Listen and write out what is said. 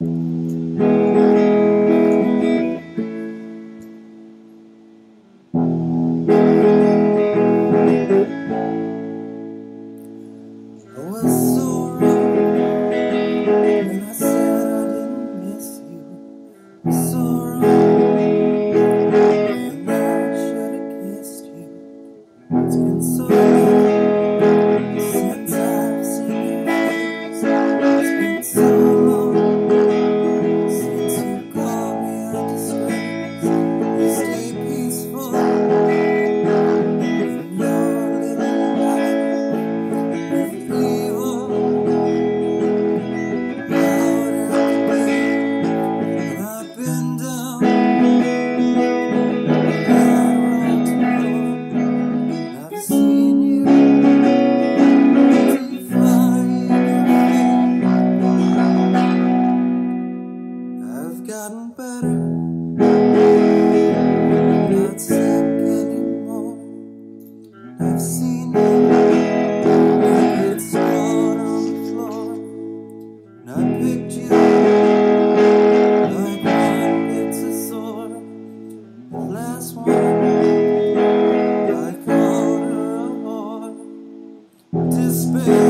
you gotten better. I'm not sick anymore. I've seen it. On the floor. And I picked you up. Like a sore. The last one. I called her a whore. Despair.